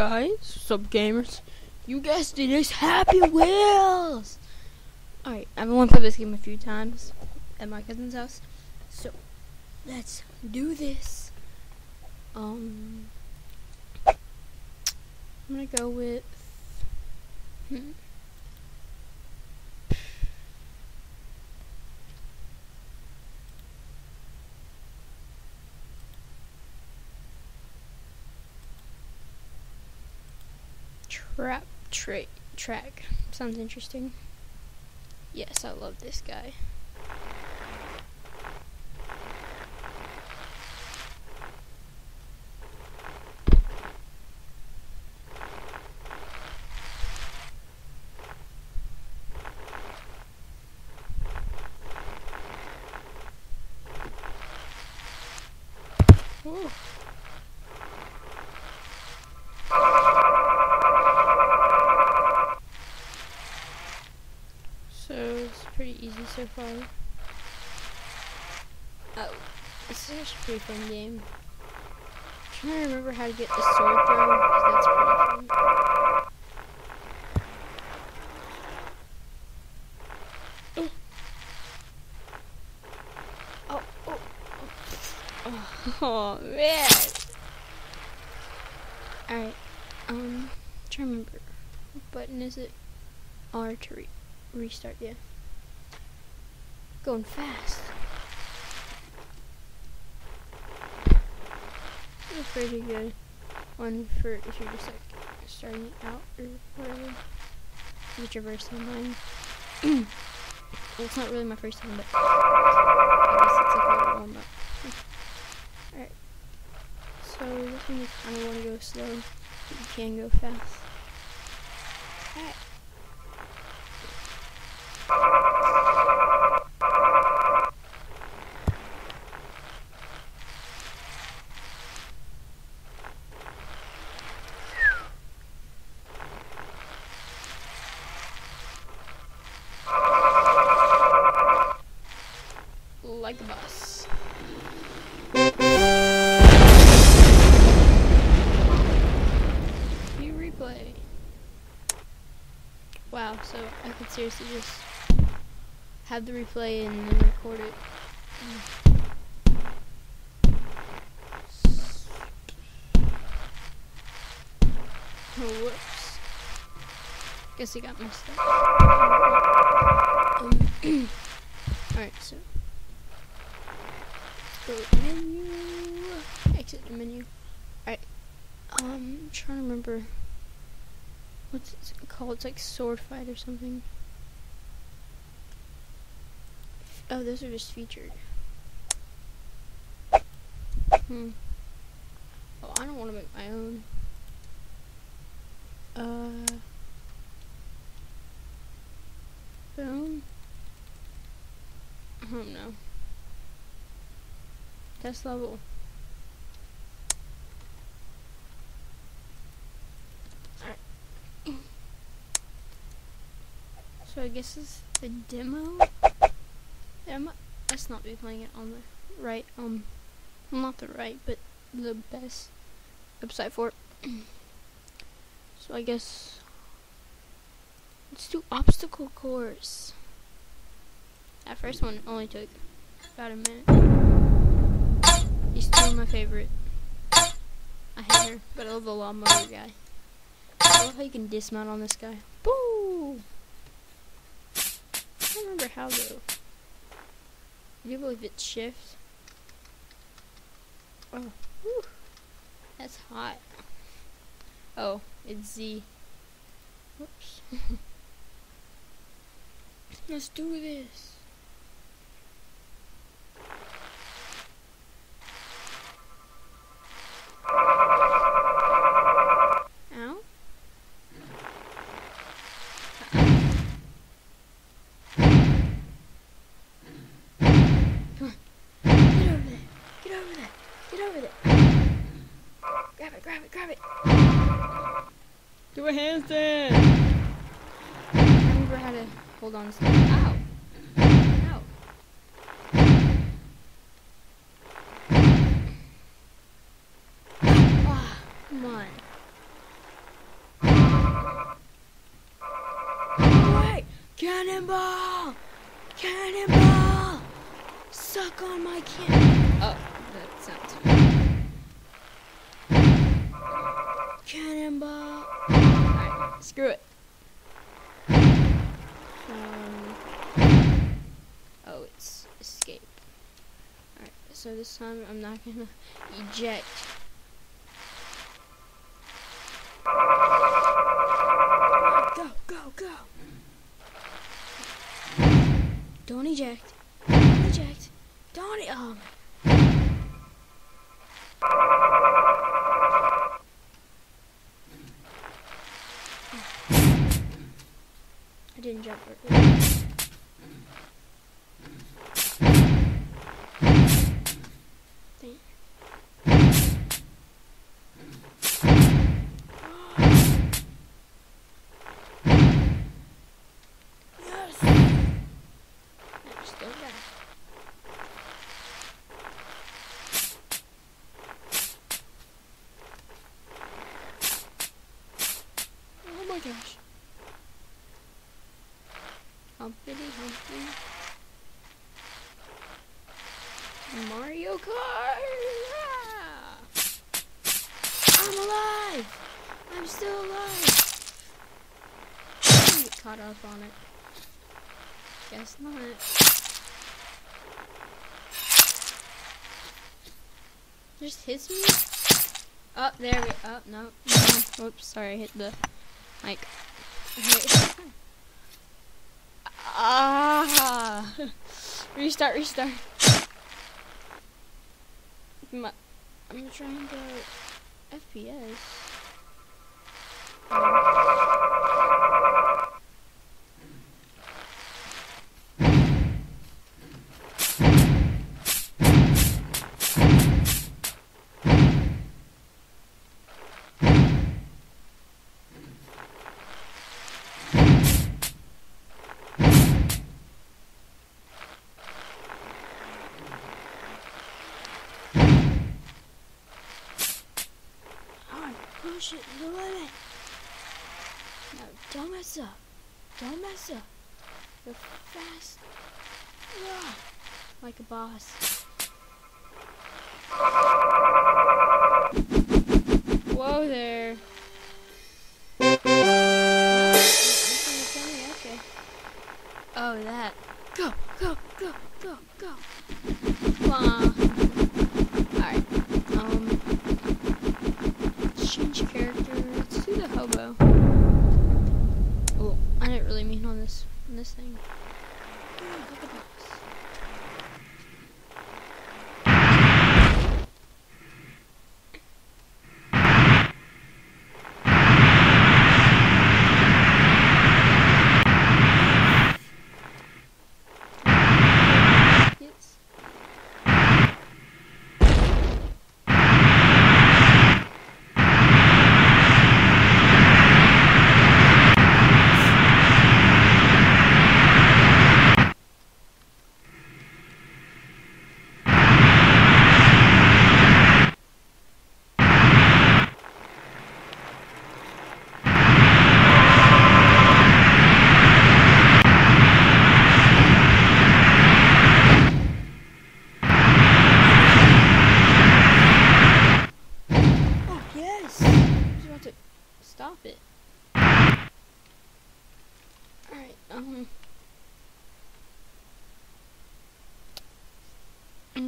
guys? Up, gamers? You guessed it, it's Happy Wheels! Alright, I've only played this game a few times at my cousin's house. So, let's do this. Um, I'm gonna go with. Hmm. Trap tra track. Sounds interesting. Yes, I love this guy. Ooh. So it's pretty easy so. Oh, this is a pretty fun game. I'm trying to remember how to get the sword throw, because that's pretty fun. Oh. Oh, oh, oh. Man. Alright, um, trying to remember. What button is it? R to re restart, yeah. Going fast. A pretty good one for if you're just like starting out or whatever. Get your first time well, it's not really my first time, but I guess it's like a warm up. Alright. So this one you kind of want to go slow, but you can go fast. Alright. Replay. Wow, so I could seriously just have the replay and then record it. Oh, whoops. Guess he got messed up. Um, Alright, so. Let's go to menu. Exit the menu. Alright. Um, I'm trying to remember. What's it called? It's like sword fight or something. Oh, those are just featured. Hmm. Oh, I don't want to make my own. Uh. Boom. I don't know. Test level. So I guess it's the demo. Yeah, I might, let's not be playing it on the right, um, not the right, but the best website for it. so I guess let's do obstacle course. That first one only took about a minute. Two are my favorite. I hate her, but I love the lawnmower guy. I love how you can dismount on this guy. Boo! How though. Do you believe it's shift? Oh, whew. that's hot. Oh, it's Z. Whoops. Let's do this. it. Grab it, grab it, grab it. Do a handstand. I remember how to hold on to something. Ow. Ow. Ah, come on. Wait! Cannonball! Cannonball! Suck on my cannon. Oh, that sounds. Cannonball. Alright, screw it. Um, oh, it's escape. Alright, so this time I'm not gonna eject. Go, go, go! Don't eject. Don't eject. Don't. E I didn't jump right. Oh my gosh. Humpity Humpty. Mario Kart! Ah! I'm alive! I'm still alive! I get caught up on it. Guess not. Just hits me? Up oh, there we oh no. no. Whoops, sorry, I hit the like, ah, restart, restart. I'm trying to FPS. Push it to the. No, don't mess up. Don't mess up. Go fast. Yeah. Like a boss. Whoa there. Oh, that. Go, go, go, go, go. Come on. this thing.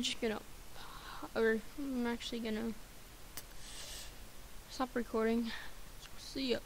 I'm just gonna, or I'm actually gonna stop recording. See ya.